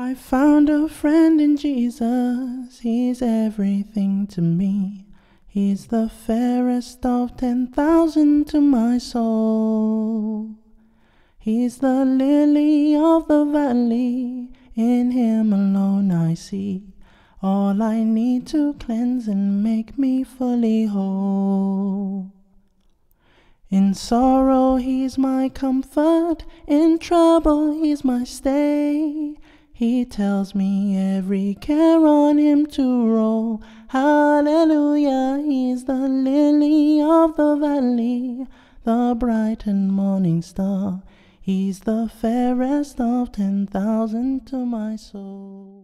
I found a friend in Jesus, he's everything to me. He's the fairest of ten thousand to my soul. He's the lily of the valley, in him alone I see all I need to cleanse and make me fully whole. In sorrow, he's my comfort, in trouble, he's my stay. He tells me every care on him to roll. Hallelujah, he's the lily of the valley, the bright and morning star. He's the fairest of ten thousand to my soul.